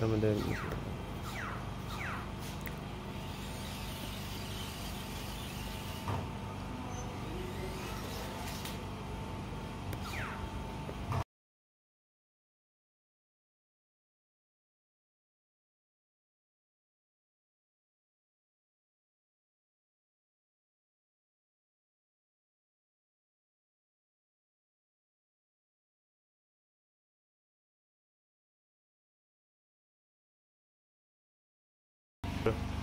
hemen devam edelim. Да.